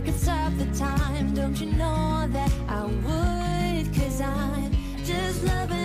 I could stop the time, don't you know that I would? Cause I'm just loving.